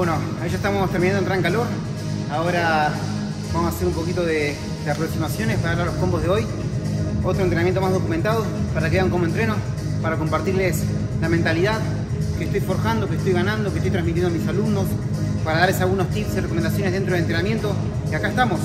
Bueno, ahí ya estamos terminando de entrar en calor. Ahora vamos a hacer un poquito de, aproximaciones para los combos de hoy. Otro entrenamiento más documentado para que vean cómo entreno, para compartirles la mentalidad que estoy forjando, que estoy ganando, que estoy transmitiendo a mis alumnos, para darles algunos tips y recomendaciones dentro del entrenamiento. Y acá estamos,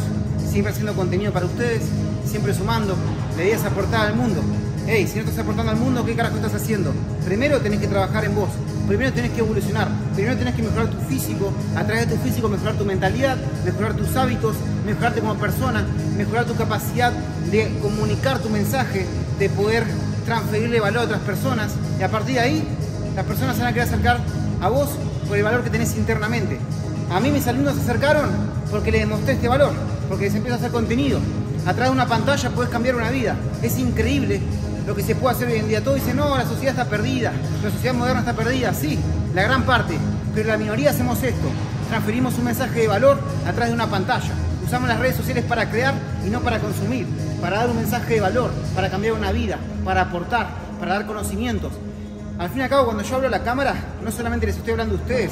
siempre haciendo contenido para ustedes, siempre sumando. La idea es aportar al mundo. Hey, si no estás aportando al mundo, ¿qué carajo estás haciendo? Primero tenés que trabajar en vos, primero tenés que evolucionar, primero tenés que mejorar tu físico, a través de tu físico mejorar tu mentalidad, mejorar tus hábitos, mejorarte como persona, mejorar tu capacidad de comunicar tu mensaje, de poder transferirle valor a otras personas y a partir de ahí las personas se van a querer acercar a vos por el valor que tenés internamente. A mí mis alumnos se acercaron porque les demostré este valor, porque les empiezo a hacer contenido. A través de una pantalla puedes cambiar una vida. Es increíble lo que se puede hacer hoy en día. Todos dicen, no, la sociedad está perdida, la sociedad moderna está perdida. Sí, la gran parte, pero la minoría hacemos esto. Transferimos un mensaje de valor a través de una pantalla. Usamos las redes sociales para crear y no para consumir, para dar un mensaje de valor, para cambiar una vida, para aportar, para dar conocimientos. Al fin y al cabo, cuando yo hablo a la cámara, no solamente les estoy hablando a ustedes,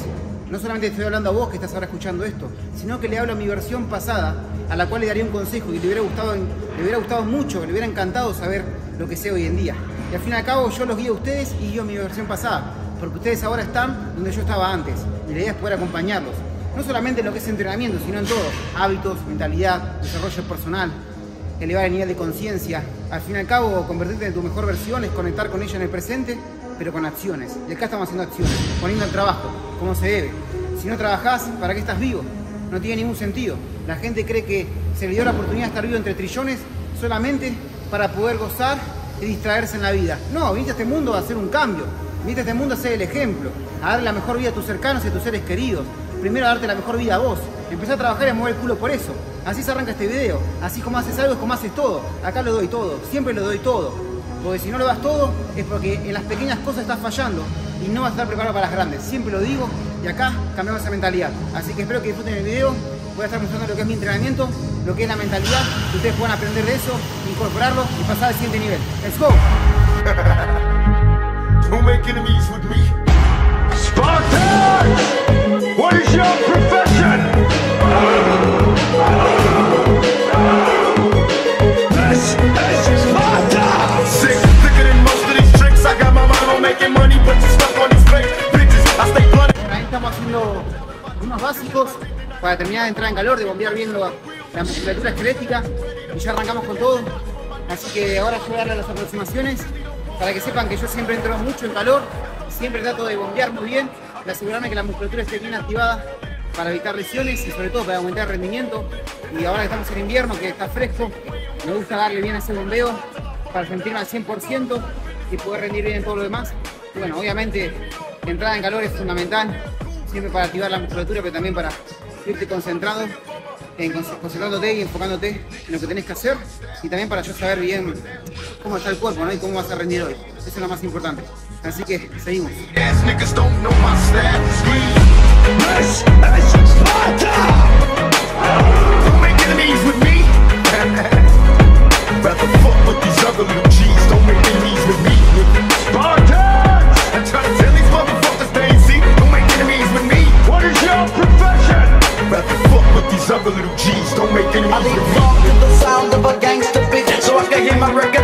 no solamente estoy hablando a vos que estás ahora escuchando esto, sino que le hablo a mi versión pasada, a la cual le daría un consejo y le hubiera gustado, le hubiera gustado mucho, le hubiera encantado saber lo que sé hoy en día. Y al fin y al cabo yo los guío a ustedes y a mi versión pasada, porque ustedes ahora están donde yo estaba antes. Y la idea es poder acompañarlos. No solamente en lo que es entrenamiento, sino en todo. Hábitos, mentalidad, desarrollo personal, elevar el nivel de conciencia. Al fin y al cabo, convertirte en tu mejor versión es conectar con ella en el presente, pero con acciones. Y acá estamos haciendo acciones, poniendo el trabajo, como se debe. Si no trabajás, ¿para qué estás vivo? No tiene ningún sentido. La gente cree que se le dio la oportunidad de estar vivo entre trillones solamente para poder gozar y distraerse en la vida. No, viniste a este mundo a hacer un cambio. Viniste a este mundo ser el ejemplo, a darle la mejor vida a tus cercanos y a tus seres queridos. Primero a darte la mejor vida a vos. Empezá a trabajar y a mover el culo por eso. Así se arranca este video. Así como haces algo es como haces todo. Acá lo doy todo. Siempre lo doy todo. Porque si no lo das todo es porque en las pequeñas cosas estás fallando y no vas a estar preparado para las grandes. Siempre lo digo y acá cambiamos esa mentalidad. Así que espero que disfruten el video. Voy a estar mostrando lo que es mi entrenamiento, lo que es la mentalidad. Ustedes puedan aprender de eso, incorporarlo y pasar al siguiente nivel. ¡Let's go! Don't make enemies with me. Spartan! What is your profession? This is Sparta! Sick, thicker than most of these tricks. I got my mind on making money, but you stuck on these fake bitches. I stay blunt. Ahí estamos haciendo unos básicos para terminar de entrar en calor, de bombear bien lo- la musculatura esquelética y ya arrancamos con todo. Así que ahora yo voy a darle las aproximaciones para que sepan que yo siempre entro mucho en calor, siempre trato de bombear muy bien, de asegurarme que la musculatura esté bien activada para evitar lesiones y sobre todo para aumentar el rendimiento. Y ahora que estamos en invierno, que está fresco, me gusta darle bien ese bombeo para sentirme al 100% y poder rendir bien en todo lo demás. Y bueno, obviamente la entrada en calor es fundamental, siempre para activar la musculatura, pero también para irte concentrado, con- concentrándote y enfocándote en lo que tenés que hacer y también para yo saber bien cómo está el cuerpo y cómo vas a rendir hoy. Eso es lo más importante. Así que seguimos. Fuck with these other little G's. Don't make I enemies leave with me. funk to the sound of a gangster beat So I can hear my record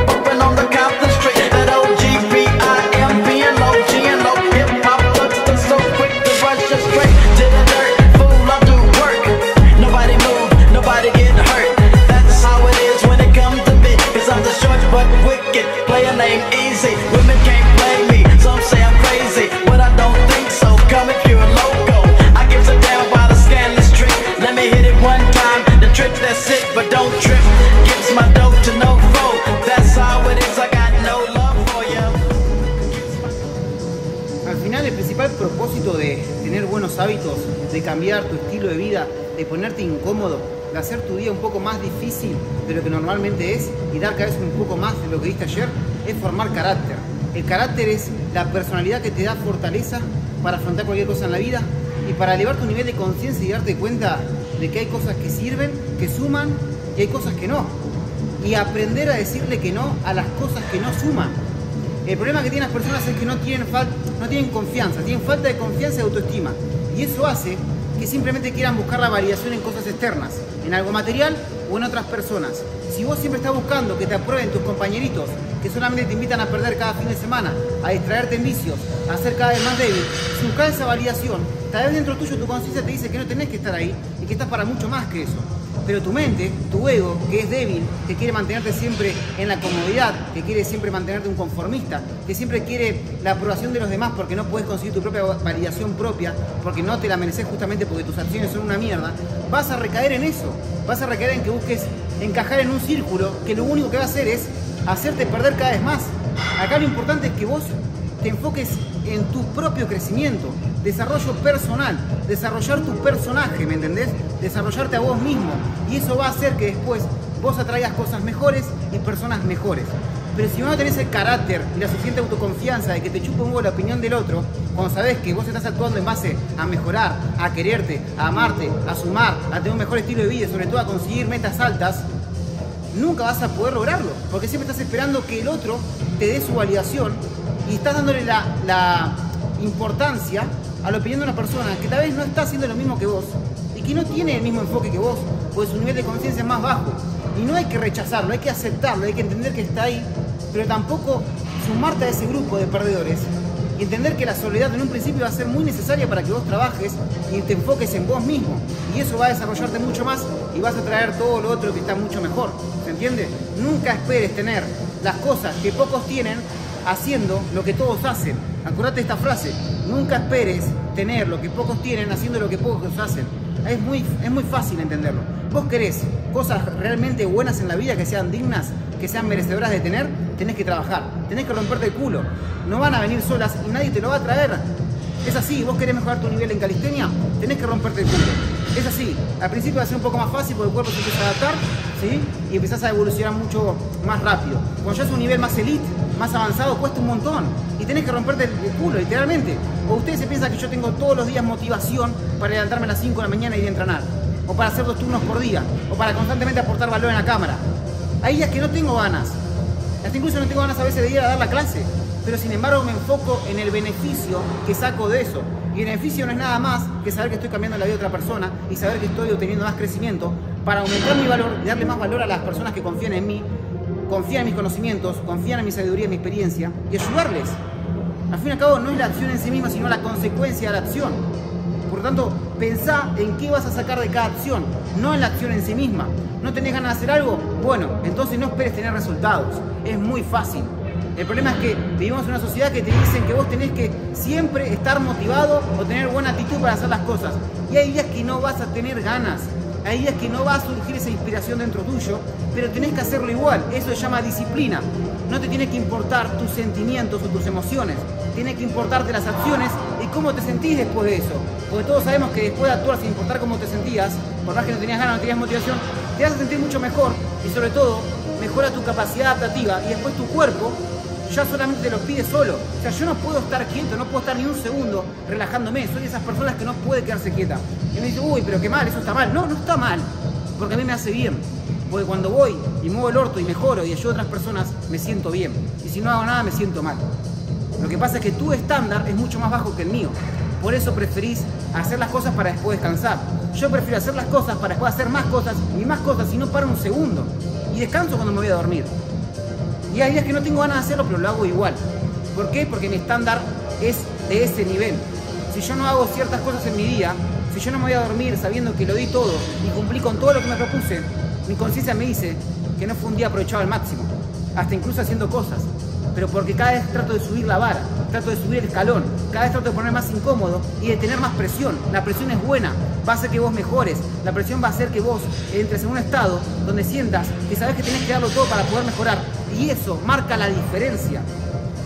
ponerte incómodo, de hacer tu día un poco más difícil de lo que normalmente es y dar cada un poco más de lo que diste ayer, es formar carácter. El carácter es la personalidad que te da fortaleza para afrontar cualquier cosa en la vida y para elevar tu nivel de conciencia y darte cuenta de que hay cosas que sirven, que suman y hay cosas que no. Y aprender a decirle que no a las cosas que no suman. El problema que tienen las personas es que no tienen, no tienen confianza, tienen falta de confianza y autoestima. Y eso hace que simplemente quieran buscar la variación en cosas externas, en algo material o en otras personas. Si vos siempre estás buscando que te aprueben tus compañeritos, que solamente te invitan a perder cada fin de semana, a distraerte en vicios, a ser cada vez más débil, si buscas esa variación, tal vez dentro tuyo tu conciencia te dice que no tenés que estar ahí y que estás para mucho más que eso. Pero tu mente, tu ego, que es débil, que quiere mantenerte siempre en la comodidad, que quiere siempre mantenerte un conformista, que siempre quiere la aprobación de los demás porque no puedes conseguir tu propia validación propia, porque no te la mereces justamente porque tus acciones son una mierda, vas a recaer en eso. Vas a recaer en que busques encajar en un círculo que lo único que va a hacer es hacerte perder cada vez más. Acá lo importante es que vos te enfoques en tu propio crecimiento, desarrollo personal, desarrollar tu personaje, ¿me entendés? Desarrollarte a vos mismo. Y eso va a hacer que después vos atraigas cosas mejores y personas mejores. Pero si no tenés el carácter y la suficiente autoconfianza de que te chupa un huevo la opinión del otro, cuando sabes que vos estás actuando en base a mejorar, a quererte, a amarte, a sumar, a tener un mejor estilo de vida y sobre todo a conseguir metas altas, nunca vas a poder lograrlo. Porque siempre estás esperando que el otro te dé su validación y estás dándole la, la importancia a la opinión de una persona que tal vez no está haciendo lo mismo que vos y que no tiene el mismo enfoque que vos, pues su nivel de conciencia es más bajo. Y no hay que rechazarlo, hay que aceptarlo, hay que entender que está ahí, pero tampoco sumarte a ese grupo de perdedores y entender que la soledad en un principio va a ser muy necesaria para que vos trabajes y te enfoques en vos mismo. Y eso va a desarrollarte mucho más y vas a traer todo lo otro que está mucho mejor. ¿Se entiende? Nunca esperes tener las cosas que pocos tienen haciendo lo que todos hacen. Acordate esta frase, nunca esperes tener lo que pocos tienen haciendo lo que pocos hacen. Es muy, es muy fácil entenderlo. Vos querés cosas realmente buenas en la vida que sean dignas, que sean merecedoras de tener, tenés que trabajar, tenés que romperte el culo. No van a venir solas y nadie te lo va a traer. Es así, vos querés mejorar tu nivel en calistenia, tenés que romperte el culo. Es así, al principio va a ser un poco más fácil porque el cuerpo se empieza a adaptar, ¿sí? Y empezás a evolucionar mucho más rápido. Cuando ya es un nivel más elite, más avanzado, cuesta un montón. Y tenés que romperte el culo, literalmente. O ustedes se piensan que yo tengo todos los días motivación para levantarme a las 5 de la mañana y ir a entrenar. O para hacer dos turnos por día. O para constantemente aportar valor en la cámara. Hay días que no tengo ganas. Hasta incluso no tengo ganas a veces de ir a dar la clase. Pero sin embargo me enfoco en el beneficio que saco de eso. Y beneficio no es nada más que saber que estoy cambiando la vida de otra persona y saber que estoy obteniendo más crecimiento para aumentar mi valor y darle más valor a las personas que confían en mí, confían en mis conocimientos, confían en mi sabiduría, en mi experiencia y ayudarles. Al fin y al cabo no es la acción en sí misma, sino la consecuencia de la acción. Por lo tanto, pensá en qué vas a sacar de cada acción, no en la acción en sí misma. ¿No tenés ganas de hacer algo? Bueno, entonces no esperes tener resultados. Es muy fácil. El problema es que vivimos en una sociedad que te dicen que vos tenés que siempre estar motivado o tener buena actitud para hacer las cosas. Y hay días que no vas a tener ganas. Hay días que no va a surgir esa inspiración dentro tuyo, pero tenés que hacerlo igual. Eso se llama disciplina. No te tiene que importar tus sentimientos o tus emociones. Tiene que importarte las acciones y cómo te sentís después de eso. Porque todos sabemos que después de actuar sin importar cómo te sentías, por más que no tenías ganas, no tenías motivación, te vas a sentir mucho mejor y sobre todo mejora tu capacidad adaptativa y después tu cuerpo ya solamente te lo pide solo. O sea, yo no puedo estar quieto, no puedo estar ni un segundo relajándome. Soy de esas personas que no puede quedarse quieta. Y me dice, uy, pero qué mal, eso está mal. No, no está mal, porque a mí me hace bien. Porque cuando voy y muevo el orto y mejoro y ayudo a otras personas, me siento bien. Y si no hago nada, me siento mal. Lo que pasa es que tu estándar es mucho más bajo que el mío. Por eso preferís hacer las cosas para después descansar. Yo prefiero hacer las cosas para después hacer más cosas y más cosas y no paro un segundo. Y descanso cuando me voy a dormir. Hay días que no tengo ganas de hacerlo, pero lo hago igual. ¿Por qué? Porque mi estándar es de ese nivel. Si yo no hago ciertas cosas en mi día, si yo no me voy a dormir sabiendo que lo di todo y cumplí con todo lo que me propuse, mi conciencia me dice que no fue un día aprovechado al máximo. Hasta incluso haciendo cosas. Pero porque cada vez trato de subir la vara, trato de subir el escalón, cada vez trato de poner más incómodo y de tener más presión. La presión es buena, va a hacer que vos mejores. La presión va a hacer que vos entres en un estado donde sientas que sabes que tenés que darlo todo para poder mejorar. Y eso marca la diferencia.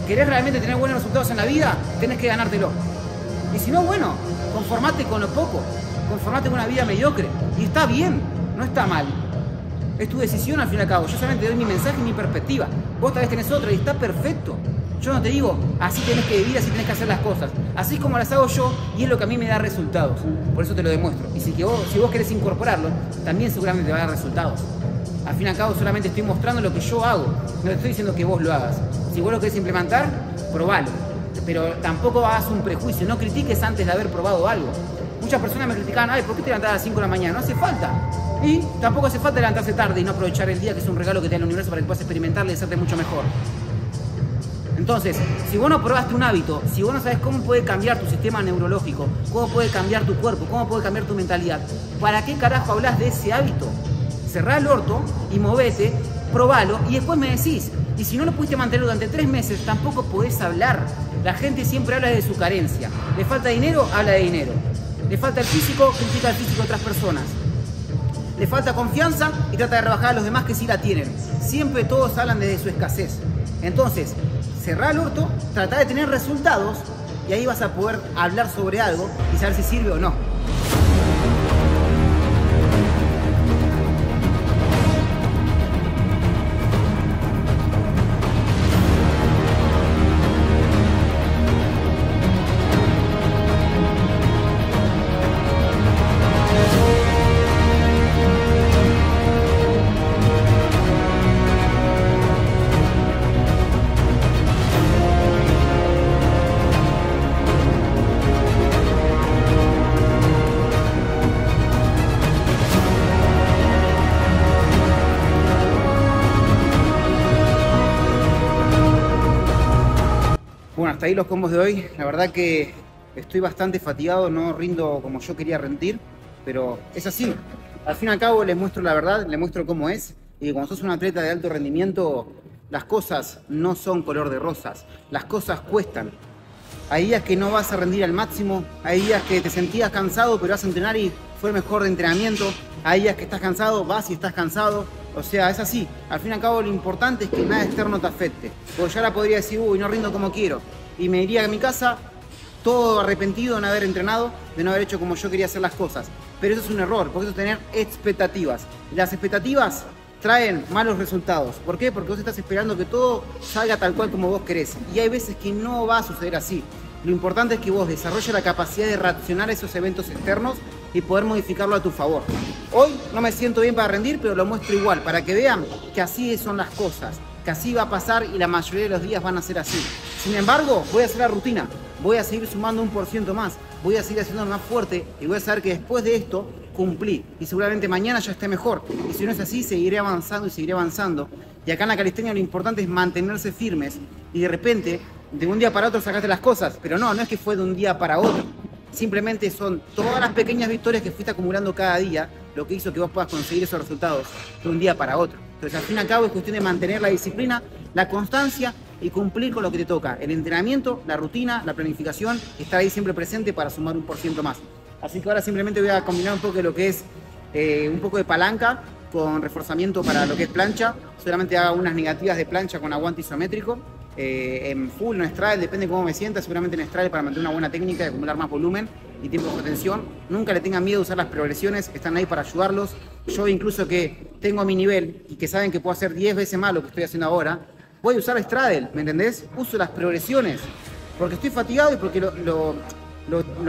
¿Querés realmente tener buenos resultados en la vida? Tenés que ganártelo. Y si no, bueno, conformate con lo poco. Conformate con una vida mediocre. Y está bien, no está mal. Es tu decisión al fin y al cabo. Yo solamente doy mi mensaje y mi perspectiva. Vos tal vez tenés otra y está perfecto. Yo no te digo, así tenés que vivir, así tenés que hacer las cosas. Así es como las hago yo y es lo que a mí me da resultados. Por eso te lo demuestro. Y si, que vos, si vos querés incorporarlo, también seguramente te va a dar resultados. Al fin y al cabo solamente estoy mostrando lo que yo hago. No te estoy diciendo que vos lo hagas. Si vos lo querés implementar, probalo. Pero tampoco hagas un prejuicio. No critiques antes de haber probado algo. Muchas personas me criticaban, ay, ¿por qué te levantas a las 5 de la mañana? No hace falta. Y tampoco hace falta levantarse tarde y no aprovechar el día, que es un regalo que te da el universo para que puedas experimentarle y hacerte mucho mejor. Entonces, si vos no probaste un hábito, si vos no sabes cómo puede cambiar tu sistema neurológico, cómo puede cambiar tu cuerpo, cómo puede cambiar tu mentalidad, ¿para qué carajo hablas de ese hábito? Cerrá el orto y movete, probalo y después me decís. Y si no lo pudiste mantener durante tres meses, tampoco podés hablar. La gente siempre habla de su carencia. Le falta dinero, habla de dinero. Le falta el físico, critica el físico de otras personas. Le falta confianza y trata de rebajar a los demás que sí la tienen. Siempre todos hablan de su escasez. Entonces, cerrá el orto, trata de tener resultados y ahí vas a poder hablar sobre algo y saber si sirve o no. Bueno, hasta ahí los combos de hoy. La verdad que estoy bastante fatigado, no rindo como yo quería rendir, pero es así. Al fin y al cabo les muestro la verdad, les muestro cómo es. Y cuando sos un atleta de alto rendimiento, las cosas no son color de rosas, las cosas cuestan. Hay días que no vas a rendir al máximo, hay días que te sentías cansado, pero vas a entrenar y fue el mejor de entrenamiento. Hay días que estás cansado, vas y estás cansado. O sea, es así. Al fin y al cabo, lo importante es que nada externo te afecte. Porque yo ahora podría decir, uy, no rindo como quiero. Y me iría a mi casa todo arrepentido de no haber entrenado, de no haber hecho como yo quería hacer las cosas. Pero eso es un error, porque eso es tener expectativas. Las expectativas traen malos resultados. ¿Por qué? Porque vos estás esperando que todo salga tal cual como vos querés. Y hay veces que no va a suceder así. Lo importante es que vos desarrolles la capacidad de reaccionar a esos eventos externos y poder modificarlo a tu favor. Hoy no me siento bien para rendir, pero lo muestro igual, para que vean que así son las cosas, que así va a pasar y la mayoría de los días van a ser así. Sin embargo, voy a hacer la rutina, voy a seguir sumando un por ciento más, voy a seguir haciendo más fuerte y voy a saber que después de esto cumplí y seguramente mañana ya esté mejor. Y si no es así, seguiré avanzando y seguiré avanzando. Y acá en la calistenia lo importante es mantenerse firmes y de repente, de un día para otro sacaste las cosas, pero no, no es que fue de un día para otro. Simplemente son todas las pequeñas victorias que fuiste acumulando cada día lo que hizo que vos puedas conseguir esos resultados de un día para otro. Entonces, al fin y al cabo, es cuestión de mantener la disciplina, la constancia y cumplir con lo que te toca. El entrenamiento, la rutina, la planificación, estar ahí siempre presente para sumar un por ciento más. Así que ahora simplemente voy a combinar un poco de lo que es eh, un poco de palanca con reforzamiento para lo que es plancha. Solamente hago unas negativas de plancha con aguante isométrico. Eh, en full, no straddle, depende de cómo me sienta, seguramente en straddle para mantener una buena técnica y acumular más volumen y tiempo de retención. Nunca le tengan miedo a usar las progresiones, están ahí para ayudarlos. Yo incluso que tengo a mi nivel y que saben que puedo hacer 10 veces más lo que estoy haciendo ahora, voy a usar straddle, ¿me entendés? Uso las progresiones porque estoy fatigado y porque lo,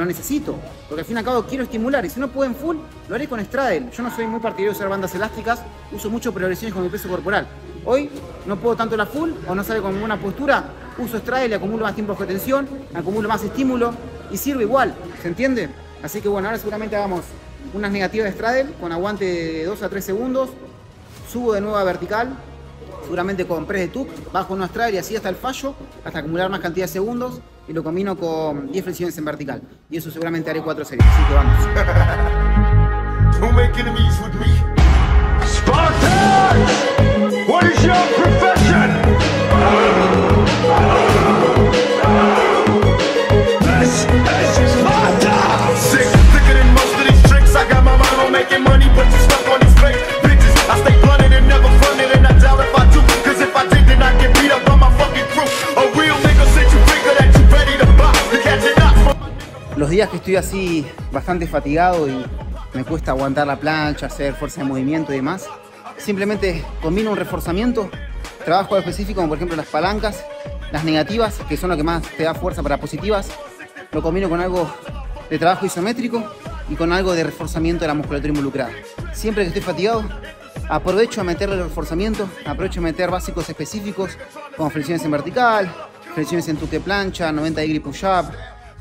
necesito. Porque al fin y al cabo quiero estimular y si no puedo en full, lo haré con straddle. Yo no soy muy partidario de usar bandas elásticas, uso mucho progresiones con mi peso corporal. Hoy no puedo tanto la full o no sale con buena postura, uso straddle y acumulo más tiempo de retención, acumulo más estímulo y sirve igual, ¿se entiende? Así que bueno, ahora seguramente hagamos unas negativas de straddle con aguante de 2 a 3 segundos, subo de nuevo a vertical, seguramente con press de tuk, bajo una straddle y así hasta el fallo, hasta acumular más cantidad de segundos y lo combino con 10 flexiones en vertical. Y eso seguramente haré 4 series, así que vamos. Los días que estoy así bastante fatigado y me cuesta aguantar la plancha, hacer fuerza de movimiento y demás, simplemente combino un reforzamiento, trabajo específico como por ejemplo las palancas, las negativas, que son lo que más te da fuerza para positivas, lo combino con algo de trabajo isométrico y con algo de reforzamiento de la musculatura involucrada. Siempre que estoy fatigado, aprovecho a meterle el reforzamiento, aprovecho a meter básicos específicos como flexiones en vertical, flexiones en tuque plancha, 90 degree push-up,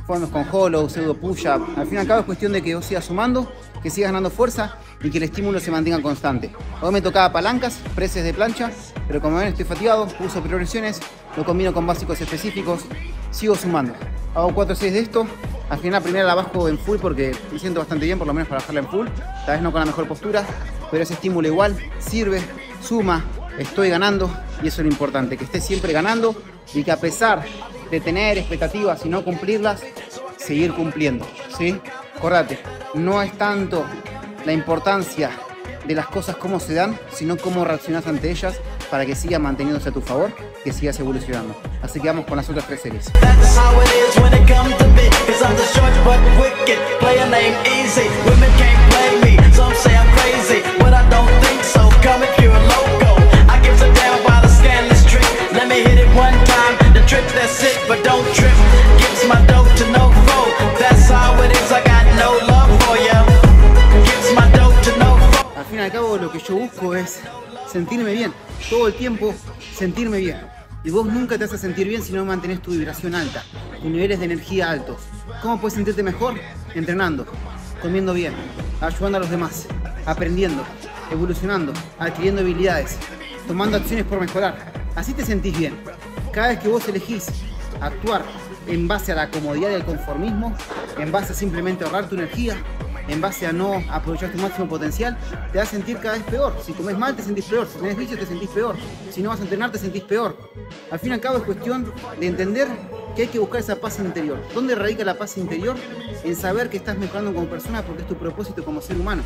fondos con hollow, pseudo push-up. Al fin y al cabo es cuestión de que vos sigas sumando, que sigas ganando fuerza y que el estímulo se mantenga constante. Hoy me tocaba palancas, preses de plancha, pero como ven estoy fatigado, uso progresiones, lo combino con básicos específicos, sigo sumando. Hago 4 o 6 de esto, al final la bajo en full porque me siento bastante bien, por lo menos para bajarla en full, tal vez no con la mejor postura, pero ese estímulo igual sirve, suma, estoy ganando y eso es lo importante, que esté siempre ganando y que a pesar de tener expectativas y no cumplirlas, seguir cumpliendo, ¿sí? Acordate, no es tanto la importancia de las cosas como se dan, sino cómo reaccionas ante ellas para que sigan manteniéndose a tu favor, que sigas evolucionando. Así que vamos con las otras tres series. Trick that's it, but don't trip. Gives my dope to no foe. That's how it is. I got Al fin y al cabo lo que yo busco es sentirme bien, todo el tiempo sentirme bien. Y vos nunca te a sentir bien si no mantenés tu vibración alta, tus niveles de energía altos. ¿Cómo puedes sentirte mejor? Entrenando, comiendo bien, ayudando a los demás, aprendiendo, evolucionando, adquiriendo habilidades, tomando acciones por mejorar. Así te sentís bien. Cada vez que vos elegís actuar en base a la comodidad y al conformismo, en base a simplemente ahorrar tu energía, en base a no aprovechar tu máximo potencial, te vas a sentir cada vez peor. Si comes mal, te sentís peor. Si tenés vicios, te sentís peor. Si no vas a entrenar, te sentís peor. Al fin y al cabo es cuestión de entender que hay que buscar esa paz interior. ¿Dónde radica la paz interior? En saber que estás mejorando como persona porque es tu propósito como ser humano.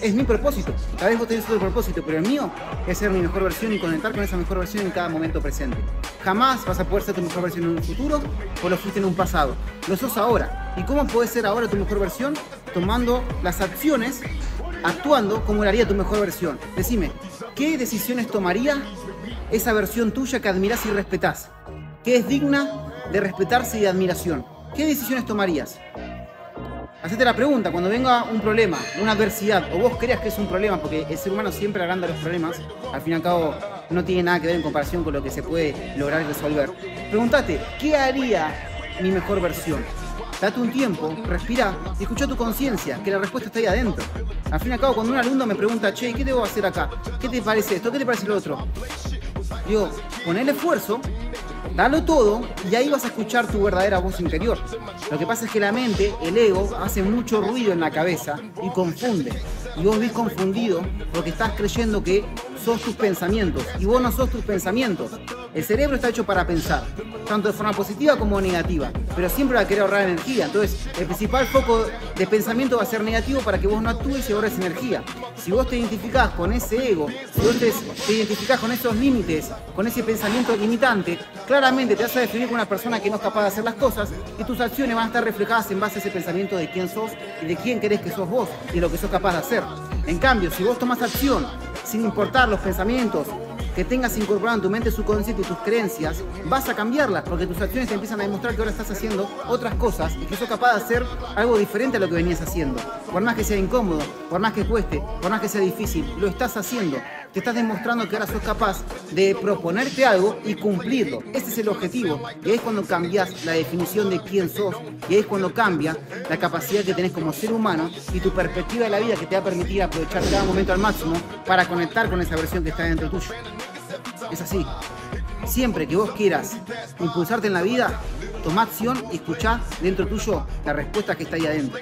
Es mi propósito. Tal vez vos tenés otro propósito, pero el mío es ser mi mejor versión y conectar con esa mejor versión en cada momento presente. Jamás vas a poder ser tu mejor versión en un futuro o lo fuiste en un pasado. Lo sos ahora. ¿Y cómo puedes ser ahora tu mejor versión? Tomando las acciones, actuando como lo haría tu mejor versión. Decime, ¿qué decisiones tomaría esa versión tuya que admirás y respetás? Que es digna de respetarse y de admiración. ¿Qué decisiones tomarías? Hacete la pregunta, cuando venga un problema, una adversidad, o vos creas que es un problema, porque el ser humano siempre agranda los problemas, al fin y al cabo no tiene nada que ver en comparación con lo que se puede lograr resolver. Pregúntate, ¿qué haría mi mejor versión? Date un tiempo, respira y escucha tu conciencia, que la respuesta está ahí adentro. Al fin y al cabo, cuando un alumno me pregunta, che, ¿qué debo hacer acá? ¿Qué te parece esto? ¿Qué te parece lo otro? Digo, pon el esfuerzo, dalo todo y ahí vas a escuchar tu verdadera voz interior. Lo que pasa es que la mente, el ego, hace mucho ruido en la cabeza y confunde. Y vos ves confundido porque estás creyendo que sos tus pensamientos y vos no sos tus pensamientos. El cerebro está hecho para pensar, tanto de forma positiva como negativa, pero siempre va a querer ahorrar energía. Entonces, el principal foco de pensamiento va a ser negativo para que vos no actúes y ahorres energía. Si vos te identificás con ese ego, si vos te, te identificás con esos límites, con ese pensamiento limitante, claramente te vas a definir como una persona que no es capaz de hacer las cosas y tus acciones van a estar reflejadas en base a ese pensamiento de quién sos y de quién querés que sos vos y de lo que sos capaz de hacer. En cambio, si vos tomás acción sin importar los pensamientos que tengas incorporado en tu mente subconsciente y tus creencias, vas a cambiarlas porque tus acciones te empiezan a demostrar que ahora estás haciendo otras cosas y que sos capaz de hacer algo diferente a lo que venías haciendo. Por más que sea incómodo, por más que cueste, por más que sea difícil, lo estás haciendo. Te estás demostrando que ahora sos capaz de proponerte algo y cumplirlo. Ese es el objetivo. Y es cuando cambias la definición de quién sos. Y es cuando cambia la capacidad que tenés como ser humano y tu perspectiva de la vida que te va a permitir aprovechar cada momento al máximo para conectar con esa versión que está dentro tuyo. Es así. Siempre que vos quieras impulsarte en la vida, toma acción y escuchá dentro tuyo la respuesta que está ahí adentro.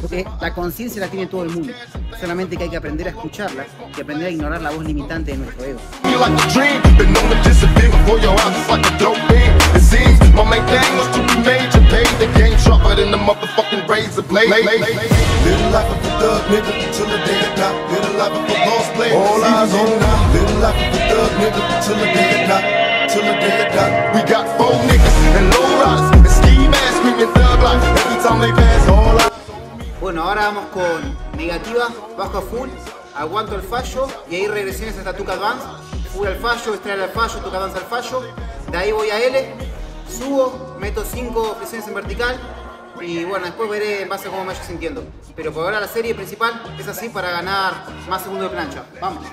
Porque la conciencia la tiene todo el mundo. Solamente que hay que aprender a escucharla y aprender a ignorar la voz limitante de nuestro ego. I I I. We got four niggas and low riders and ski masks screaming thug life every time they pass. All eyes. Bueno, ahora vamos con negativa, bajo a full, aguanto el fallo y ahí regresiones hasta Tuca Advance, full al fallo, extraer al fallo, Tuca Advance al fallo, de ahí voy a L, subo, meto 5 flexiones en vertical y bueno, después veré en base a cómo me vaya sintiendo. Pero por ahora la serie principal es así para ganar más segundo de plancha. Vamos.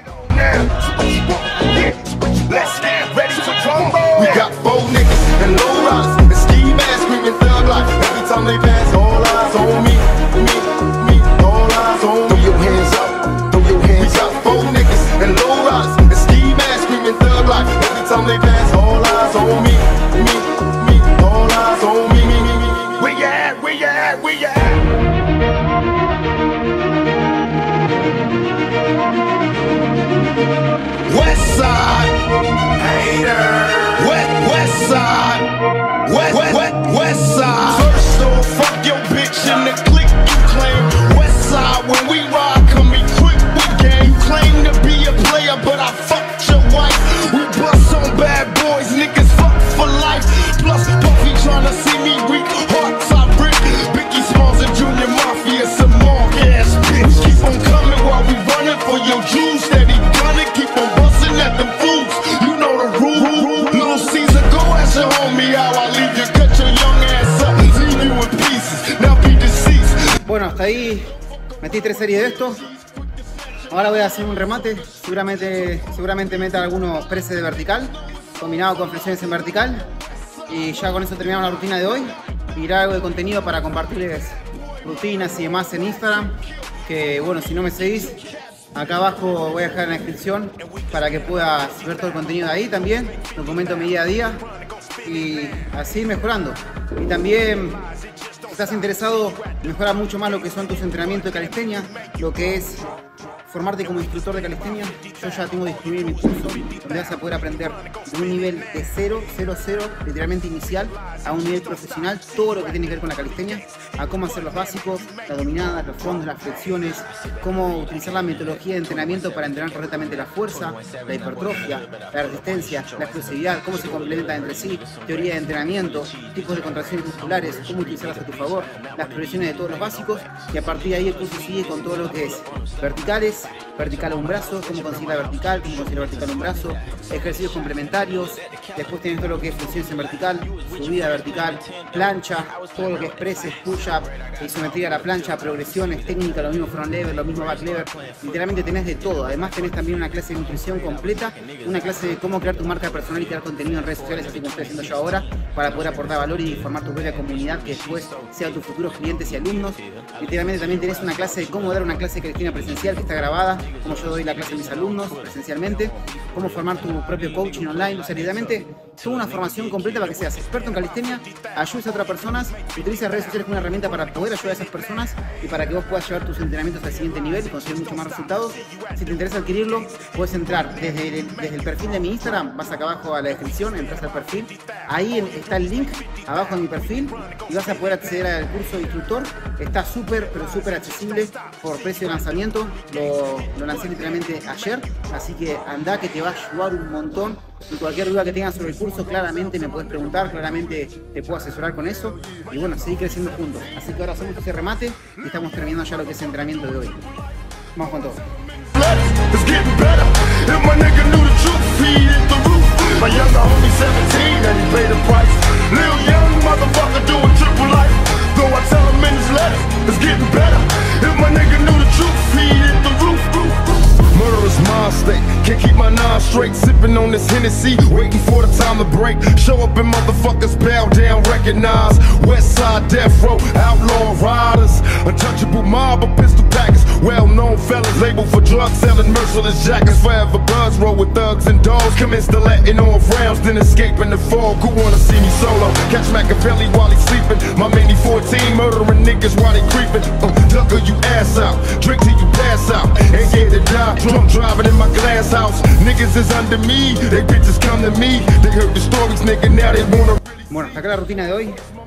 All eyes on me. Throw your hands up, throw your hands up. Four niggas and low riders and ski masks screaming thug life. Every time they pass, all eyes on me, tres series de esto. Ahora voy a hacer un remate. Seguramente, seguramente meta algunos preses de vertical, combinado con flexiones en vertical. Y ya con eso terminamos la rutina de hoy. Irá algo de contenido para compartirles rutinas y demás en Instagram. Que bueno, si no me seguís, acá abajo voy a dejar en la descripción para que puedas ver todo el contenido de ahí también. Documento mi día a día y así mejorando. Y también estás interesado en mejorar mucho más lo que son tus entrenamientos de calistenia, lo que es formarte como instructor de calistenia, yo ya tengo disponible mi curso donde vas a poder aprender de un nivel de 0, 0, 0, literalmente inicial, a un nivel profesional, todo lo que tiene que ver con la calistenia, a cómo hacer los básicos, la dominada, los fondos, las flexiones, cómo utilizar la metodología de entrenamiento para entrenar correctamente la fuerza, la hipertrofia, la resistencia, la explosividad, cómo se complementan entre sí, teoría de entrenamiento, tipos de contracciones musculares, cómo utilizarlas a tu favor, las progresiones de todos los básicos y a partir de ahí el curso sigue con todo lo que es verticales, vertical a un brazo, cómo conseguir la vertical, cómo conseguir la vertical a un brazo, ejercicios complementarios, después tienes todo lo que es flexiones en vertical, subida vertical, plancha, todo lo que es push-up, isometría a la plancha, progresiones, técnica, lo mismo front lever, lo mismo back lever, literalmente tenés de todo, además tenés también una clase de nutrición completa, una clase de cómo crear tu marca personal y crear contenido en redes sociales, así como estoy haciendo yo ahora, para poder aportar valor y formar tu propia comunidad que después sean tus futuros clientes y alumnos, literalmente también tenés una clase de cómo dar una clase de calistenia presencial que está grabada, como yo doy la clase a mis alumnos presencialmente, cómo formar tu propio coaching online, o toda una formación completa para que seas experto en calistenia, ayudes a otras personas, utilices redes sociales como una herramienta para poder ayudar a esas personas y para que vos puedas llevar tus entrenamientos al siguiente nivel y conseguir mucho más resultados. Si te interesa adquirirlo, puedes entrar desde el, desde el perfil de mi Instagram, vas acá abajo a la descripción, entras al perfil, ahí está el link abajo en mi perfil y vas a poder acceder al curso de instructor. Está súper, pero súper accesible por precio de lanzamiento. Lo, lo lancé literalmente ayer, así que anda que te va a ayudar un montón. Y cualquier duda que tengas sobre el curso, claramente me puedes preguntar, claramente te puedo asesorar con eso. Y bueno, seguir creciendo juntos. Así que ahora hacemos ese remate y estamos terminando ya lo que es el entrenamiento de hoy. Vamos con todo. It's getting better. If my nigga knew the truth, he hit the roof. My younger homie 17 and he paid the price. Lil young motherfucker doing triple life. Though I tell him in his letters, it's getting better. If my nigga knew the truth, he hit the roof. roof, roof. Murderous mind state, can't keep my nine straight. Sipping on this Hennessy, waiting for the time to break. Show up and motherfuckers bow down, recognize. West side death row, outlaw riders, untouchable mob of pistol packers. Well known fellas labeled for drug selling, merciless jackets. Forever buzz roll with thugs and dogs. Commence to letting off rounds, then escaping the fog. Who wanna see me solo? Catch Machiavelli while he's sleeping. My mini 14 murdering niggas while they creeping. Uh, ducker you ass out, drink till you pass out. Ain't here to die, drunk driving in my glass house. Niggas is under me, they bitches come to me. They heard the stories, nigga, now they wanna. Bueno, acá la rutina de hoy.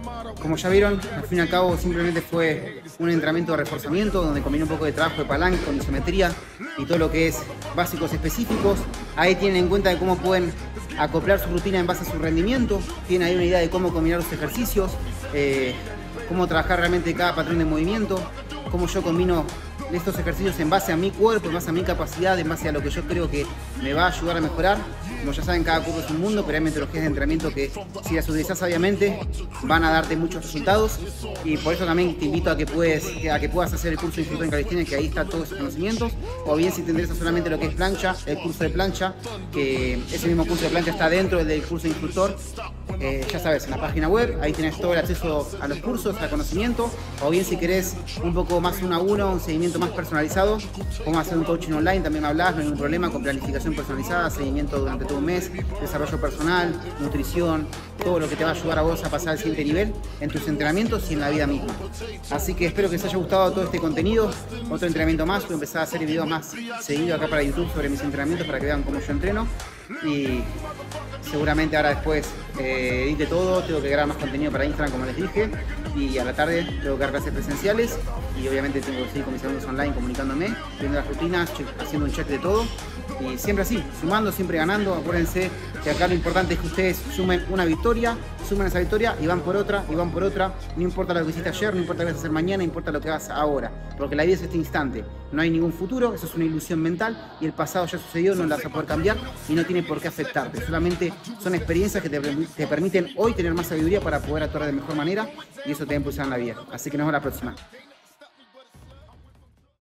Como ya vieron, al fin y al cabo simplemente fue un entrenamiento de reforzamiento donde combiné un poco de trabajo de palanca con isometría y todo lo que es básicos específicos. Ahí tienen en cuenta de cómo pueden acoplar su rutina en base a su rendimiento. Tienen ahí una idea de cómo combinar los ejercicios, eh, cómo trabajar realmente cada patrón de movimiento, cómo yo combino estos ejercicios en base a mi cuerpo, en base a mi capacidad, en base a lo que yo creo que me va a ayudar a mejorar. Como ya saben, cada cuerpo es un mundo, pero hay metodologías de entrenamiento que si las utilizas sabiamente van a darte muchos resultados. Y por eso también te invito a que, puedes, a que puedas hacer el curso de instructor en calistenia, que ahí está todos esos conocimientos, o bien si te interesa solamente lo que es plancha, el curso de plancha, que ese mismo curso de plancha está dentro del curso de instructor, eh, ya sabes, en la página web, ahí tienes todo el acceso a los cursos, al conocimiento, o bien si querés un poco más uno a uno, un seguimiento más personalizado, como hacer un coaching online, también me hablas, no hay ningún problema, con planificación personalizada, seguimiento durante todo un mes, desarrollo personal, nutrición, todo lo que te va a ayudar a vos a pasar al siguiente nivel en tus entrenamientos y en la vida misma. Así que espero que les haya gustado todo este contenido, otro entrenamiento más, voy a empezar a hacer videos más seguidos acá para YouTube sobre mis entrenamientos para que vean cómo yo entreno y seguramente ahora después eh, edite todo, tengo que grabar más contenido para Instagram como les dije y a la tarde tengo que dar clases presenciales y obviamente tengo que seguir con mis alumnos online comunicándome, viendo las rutinas, haciendo un check de todo y siempre así, sumando, siempre ganando. Acuérdense que acá lo importante es que ustedes sumen una victoria, sumen esa victoria y van por otra, y van por otra. No importa lo que hiciste ayer, no importa lo que vas a hacer mañana, importa lo que hagas ahora. Porque la vida es este instante. No hay ningún futuro, eso es una ilusión mental y el pasado ya sucedió, no lo vas a poder cambiar y no tiene por qué afectarte. Solamente son experiencias que te, te permiten hoy tener más sabiduría para poder actuar de mejor manera y eso te va a impulsar en la vida. Así que nos vemos la próxima.